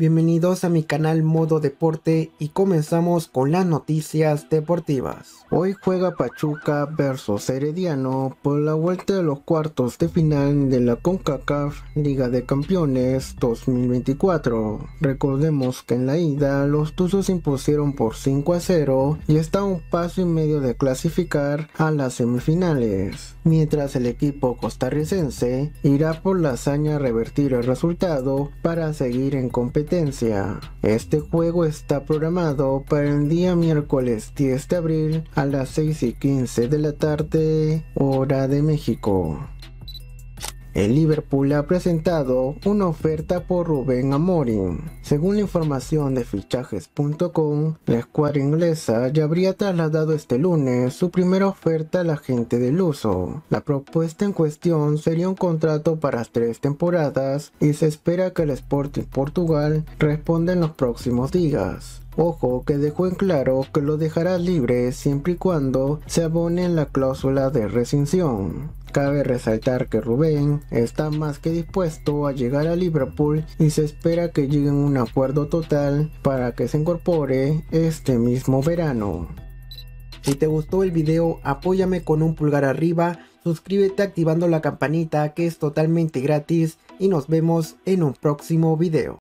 bienvenidos a mi canal Modo Deporte y comenzamos con las noticias deportivas. Hoy juega Pachuca versus Herediano por la vuelta de los cuartos de final de la CONCACAF Liga de Campeones 2024. Recordemos que en la ida los Tuzos impusieron por 5 a 0 y está a un paso y medio de clasificar a las semifinales mientras el equipo costarricense irá por la hazaña a revertir el resultado para seguir en competencia. Este juego está programado para el día miércoles 10 de abril a las 6 y 15 de la tarde, hora de México. El Liverpool ha presentado una oferta por Rubén Amorim. Según la información de fichajes.com, la escuadra inglesa ya habría trasladado este lunes su primera oferta al agente del uso. La propuesta en cuestión sería un contrato para tres temporadas y se espera que el Sporting Portugal responda en los próximos días. Ojo que dejó en claro que lo dejará libre siempre y cuando se abone en la cláusula de rescisión. Cabe resaltar que Rubén está más que dispuesto a llegar a Liverpool y se espera que lleguen a un acuerdo total para que se incorpore este mismo verano. Si te gustó el video apóyame con un pulgar arriba, suscríbete activando la campanita que es totalmente gratis y nos vemos en un próximo video.